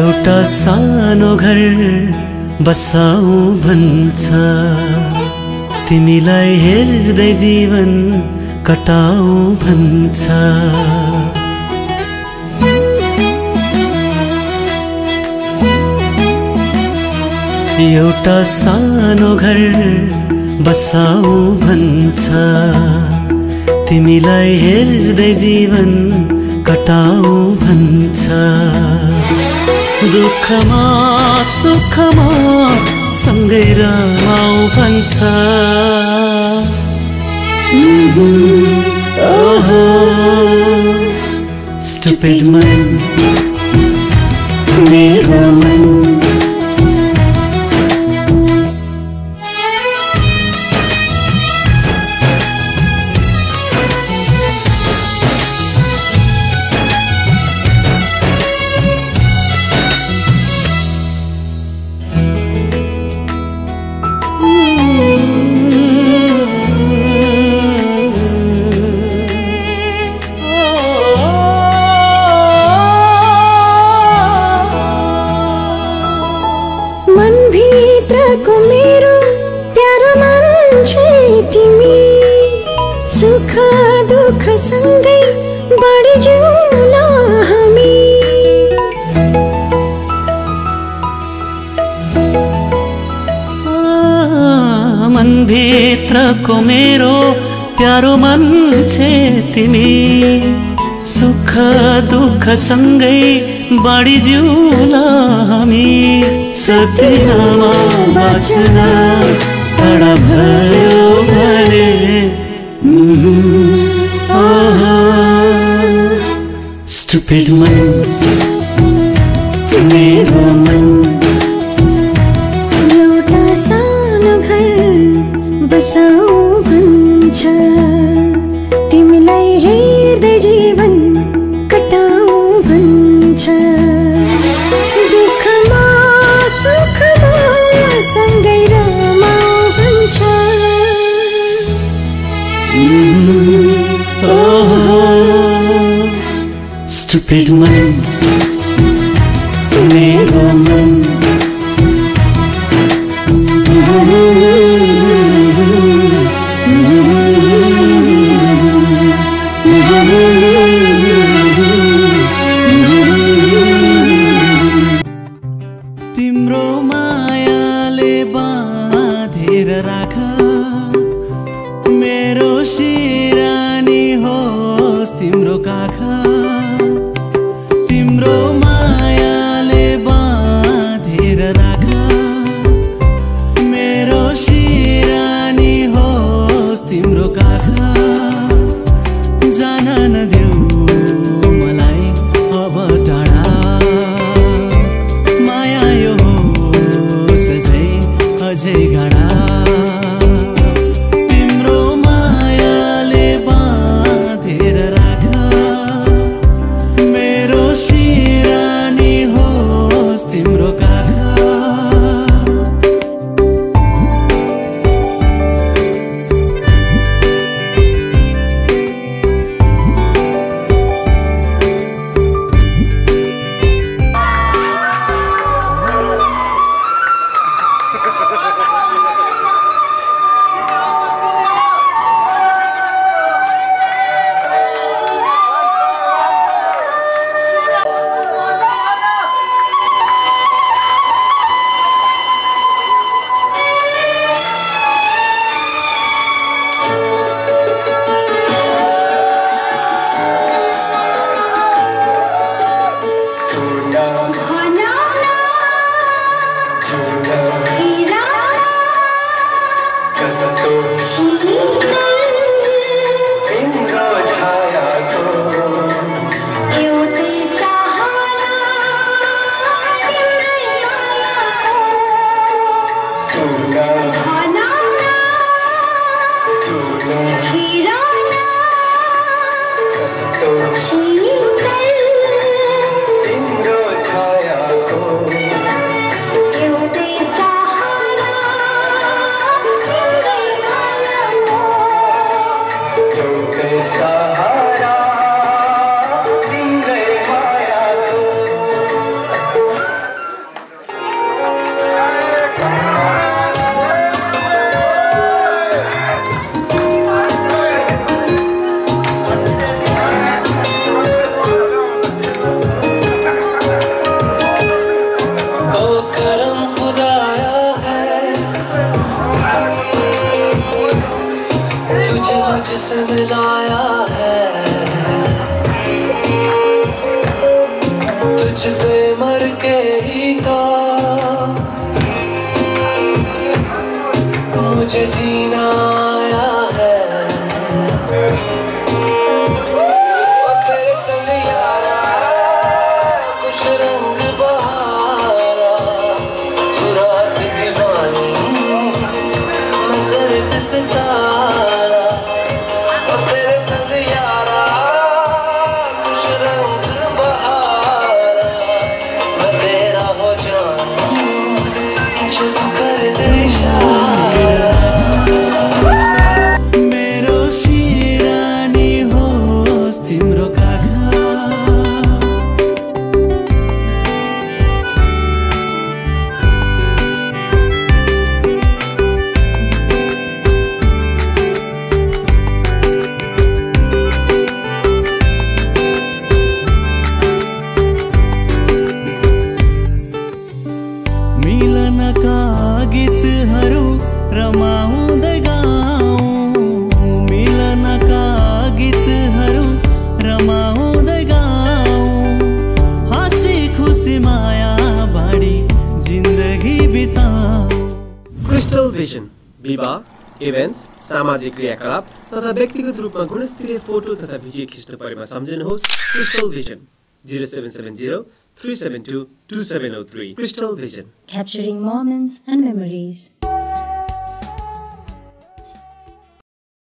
एउटा सानो घर बसाउ भन्छ। तिमीलाई हेर्दै जीवन कटाउ भन्छ। एउटा सानो घर बसाउ भन्छ। तिमीलाई हेर्दै जीवन कटाउ भन्छ। दुःखमा सुखमा सँगै रमाउ भन्छ। ओहो स्टुपिड मन मेरो मनभित्रको मेरो प्यारो मान्छे तिमी। सुख दुःख सँगै बाढी जिउला हामी। सकिनमा बाँच्न टाढा भयो भने। स्टुपिड मन स्टुपिड मन मेरो मन तिम्रो मायाले बाँधेर राख। मेरो सिरानी होस् तिम्रो काख से मिलाया है। तुझ पे विवाह इभेन्ट्स सामाजिक क्रियाकलाप तथा व्यक्तिगत रूपमा गुणस्तरीय फोटो तथा भिडियो खिच्नु परेमा सम्झनुहोस्। Crystal Vision zero seven seven zero three seven two two seven three. Crystal Vision Capturing moments and memories.